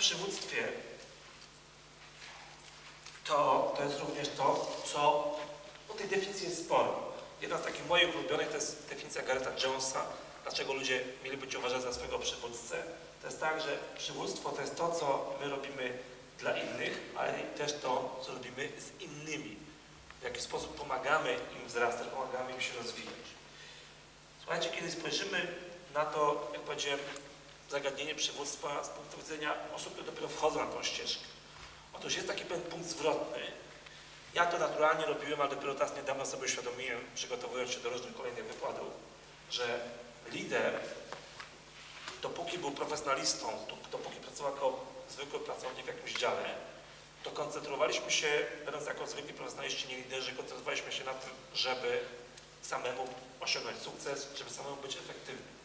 przywództwie to, to jest również to, co o tej definicji jest sporo. Jedna z takich moich ulubionych to jest definicja Gareta Jonesa, dlaczego ludzie mieliby cię uważać za swojego przywódcę. To jest tak, że przywództwo to jest to, co my robimy dla innych, ale też to, co robimy z innymi. W jaki sposób pomagamy im wzrastać, pomagamy im się rozwijać. Słuchajcie, kiedy spojrzymy na to, jak powiedziałem, zagadnienie przywództwa z punktu widzenia osób, które dopiero wchodzą na tą ścieżkę. Otóż jest taki pewien punkt zwrotny. Ja to naturalnie robiłem, ale dopiero teraz niedawno sobie uświadomiłem, przygotowując się do różnych kolejnych wykładów, że lider, dopóki był profesjonalistą, dop- dopóki pracował jako zwykły pracownik w jakimś dziale, to koncentrowaliśmy się, będąc jako zwykli profesjonaliści, nie liderzy, koncentrowaliśmy się na tym, żeby samemu osiągnąć sukces, żeby samemu być efektywnym.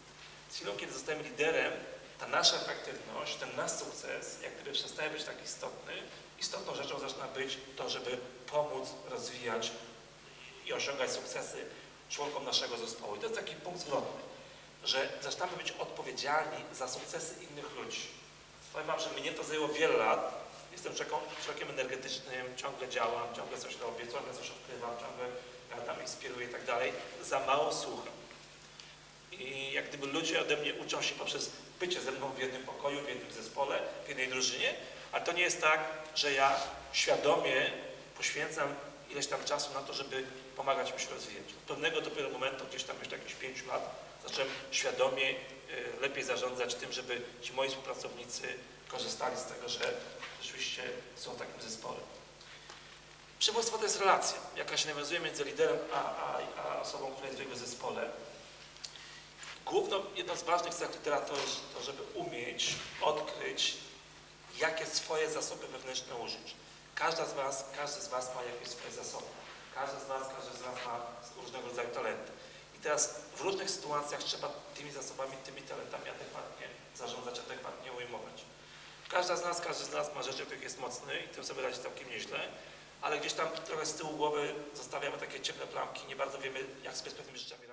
Chwilą, kiedy zostajemy liderem, ta nasza efektywność, ten nasz sukces, jak gdyby przestaje być tak istotny, istotną rzeczą zaczyna być to, żeby pomóc rozwijać i osiągać sukcesy członkom naszego zespołu. I to jest taki punkt zwrotny, że zaczynamy być odpowiedzialni za sukcesy innych ludzi. Powiem Wam, że mnie to zajęło wiele lat. Jestem człowiekiem- energetycznym, ciągle działam, ciągle coś robię, ciągle coś odkrywam, ciągle gadam, inspiruję i tak dalej. Za mało słucham. Gdyby ludzie ode mnie uczą się poprzez bycie ze mną w jednym pokoju, w jednym zespole, w jednej drużynie, a to nie jest tak, że ja świadomie poświęcam ileś tam czasu na to, żeby pomagać mi się rozwijać. Od pewnego dopiero momentu, gdzieś tam jeszcze jakichś pięciu lat, zacząłem świadomie y, lepiej zarządzać tym, żeby ci moi współpracownicy korzystali z tego, że rzeczywiście są w takim zespole. Przywództwo to jest relacja, jaka się nawiązuje między liderem a, a, a osobą, która jest w jego zespole. Główną, jedną z ważnych cech lidera to jest to, żeby umieć odkryć, jakie swoje zasoby wewnętrzne użyć. Każda z Was, każdy z Was ma jakieś swoje zasoby. Każdy z Was, każdy z Was ma różnego rodzaju talenty. I teraz w różnych sytuacjach trzeba tymi zasobami, tymi talentami adekwatnie zarządzać, adekwatnie ujmować. Każda z nas, każdy z nas ma rzeczy, w których jest mocny i tym sobie radzi całkiem nieźle, ale gdzieś tam trochę z tyłu głowy zostawiamy takie ciemne plamki, nie bardzo wiemy, jak sobie z pewnymi rzeczami.